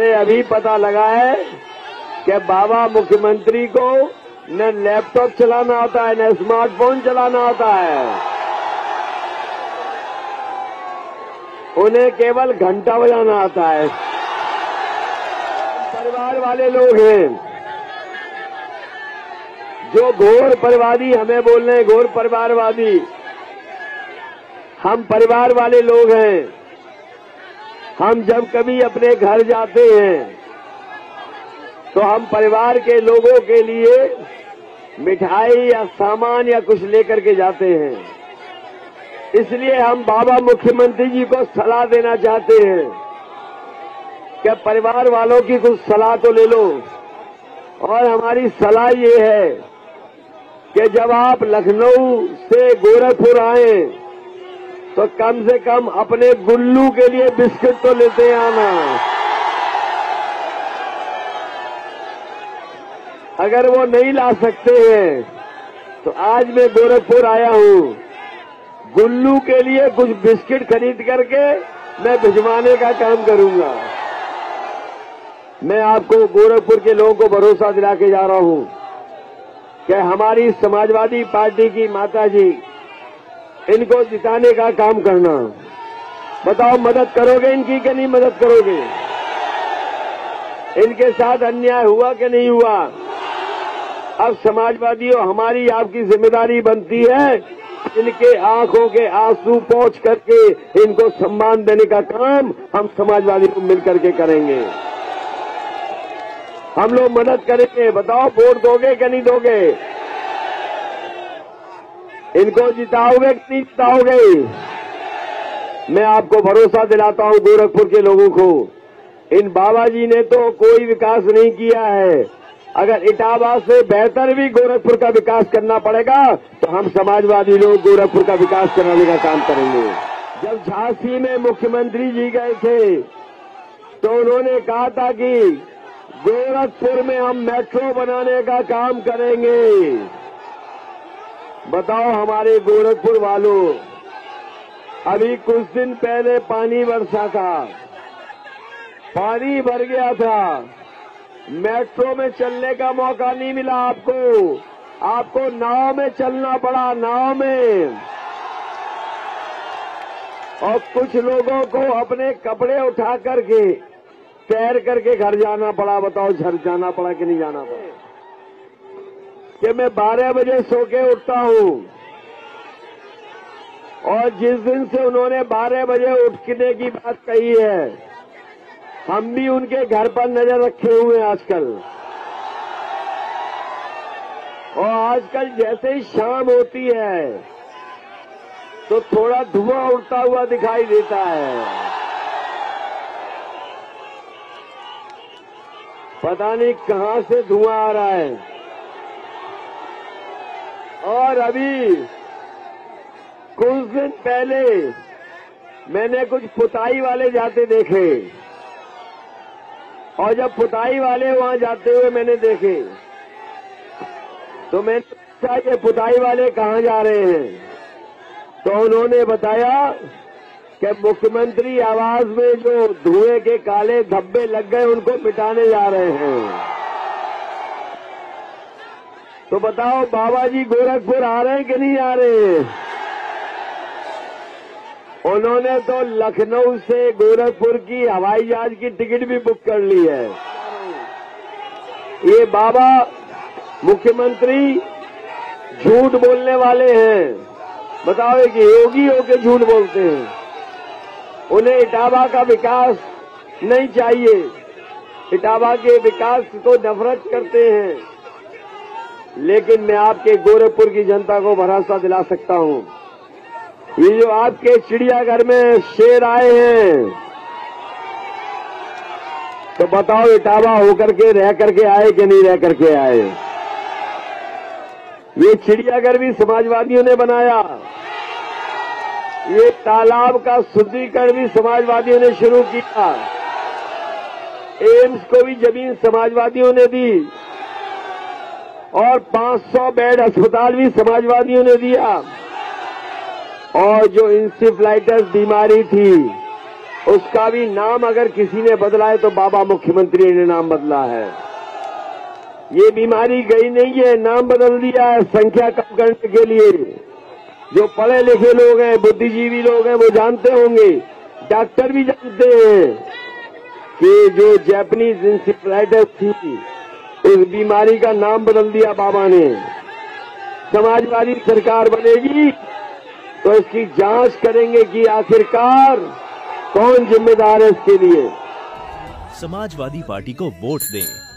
अरे अभी पता लगा है कि बाबा मुख्यमंत्री को न लैपटॉप चलाना आता है, न स्मार्टफ़ोन चलाना आता है। उन्हें केवल घंटा बजाना आता है। परिवार वाले लोग हैं। जो घोर परिवादी हमें बोल रहे हैं, घोर परिवारवादी। हम परिवार वाले लोग हैं। हम जब कभी अपने घर जाते हैं तो हम परिवार के लोगों के लिए मिठाई या सामान या कुछ लेकर के जाते हैं। इसलिए हम बाबा मुख्यमंत्री जी को सलाह देना चाहते हैं कि परिवार वालों की कुछ सलाह तो ले लो। और हमारी सलाह ये है कि जब आप लखनऊ से गोरखपुर आए तो कम से कम अपने गुल्लू के लिए बिस्किट तो लेते आना। अगर वो नहीं ला सकते हैं तो आज मैं गोरखपुर आया हूँ। गुल्लू के लिए कुछ बिस्किट खरीद करके मैं भिजवाने का काम करूँगा। मैं आपको गोरखपुर के लोगों को भरोसा दिला के जा रहा हूँ कि हमारी समाजवादी पार्टी की माता जी इनको जिताने का काम करना। बताओ, मदद करोगे इनकी कि नहीं मदद करोगे? इनके साथ अन्याय हुआ कि नहीं हुआ? अब समाजवादियों, हमारी आपकी ज़िम्मेदारी बनती है इनके आँखों के आँसू पहुँच करके इनको सम्मान देने का काम हम समाजवादी को मिलकर के करेंगे। हम लोग मदद करेंगे। बताओ, वोट दोगे कि नहीं दोगे? इनको जिताओगे नहीं जिताओगे मैं आपको भरोसा दिलाता हूँ गोरखपुर के लोगों को। इन बाबा जी ने तो कोई विकास नहीं किया है। अगर इटावा से बेहतर भी गोरखपुर का विकास करना पड़ेगा तो हम समाजवादी लोग गोरखपुर का विकास कराने का काम करेंगे। जब झांसी में मुख्यमंत्री जी गए थे तो उन्होंने कहा था कि गोरखपुर में हम मेट्रो बनाने का काम करेंगे। बताओ हमारे गोरखपुर वालों, अभी कुछ दिन पहले पानी बरसा था। पानी भर गया था। मेट्रो में चलने का मौका नहीं मिला आपको। आपको नाव में चलना पड़ा, नाव में। और कुछ लोगों को अपने कपड़े उठा करके तैर करके घर जाना पड़ा। बताओ, घर जाना पड़ा कि नहीं जाना पड़ा? कि मैं बारह बजे सो के उठता हूँ। और जिस दिन से उन्होंने बारह बजे उठने की बात कही है, हम भी उनके घर पर नज़र रखे हुए हैं आजकल। और आजकल जैसे ही शाम होती है तो थोड़ा धुआँ उड़ता हुआ दिखाई देता है। पता नहीं कहाँ से धुआँ आ रहा है। और अभी कुछ दिन पहले मैंने कुछ पुताई वाले जाते देखे। और जब पुताई वाले वहाँ जाते हुए मैंने देखे तो मैंने पूछा कि पुताई वाले कहाँ जा रहे हैं? तो उन्होंने बताया कि मुख्यमंत्री आवास में जो धुएँ के काले धब्बे लग गए, उनको मिटाने जा रहे हैं। तो बताओ बाबा जी गोरखपुर आ रहे हैं कि नहीं आ रहे? उन्होंने तो लखनऊ से गोरखपुर की हवाई जहाज़ की टिकट भी बुक कर ली है। ये बाबा मुख्यमंत्री झूठ बोलने वाले हैं। बताओ कि योगी होके झूठ बोलते हैं। उन्हें इटावा का विकास नहीं चाहिए। इटावा के विकास को नफरत करते हैं। लेकिन मैं आपके गोरखपुर की जनता को भरोसा दिला सकता हूँ। ये जो आपके चिड़ियाघर में शेर आए हैं तो बताओ इटावा होकर के, रह करके आए कि नहीं रह करके आए? ये चिड़ियाघर भी समाजवादियों ने बनाया। ये तालाब का शुद्धिकरण भी समाजवादियों ने शुरू किया। एम्स को भी ज़मीन समाजवादियों ने दी। और 500 बेड अस्पताल भी समाजवादियों ने दिया। और जो इंसिफ्लाइटस बीमारी थी, उसका भी नाम अगर किसी ने बदला है तो बाबा मुख्यमंत्री ने नाम बदला है। ये बीमारी गई नहीं है, नाम बदल दिया है, संख्या कम करने के लिए। जो पढ़े लिखे लोग हैं, बुद्धिजीवी लोग हैं, वो जानते होंगे, डॉक्टर भी जानते हैं कि जो जैपनीज इंसेफ्लाइटिस थी उस बीमारी का नाम बदल दिया बाबा ने। समाजवादी सरकार बनेगी तो इसकी जाँच करेंगे कि आखिरकार कौन जिम्मेदार है इसके लिए। समाजवादी पार्टी को वोट दें।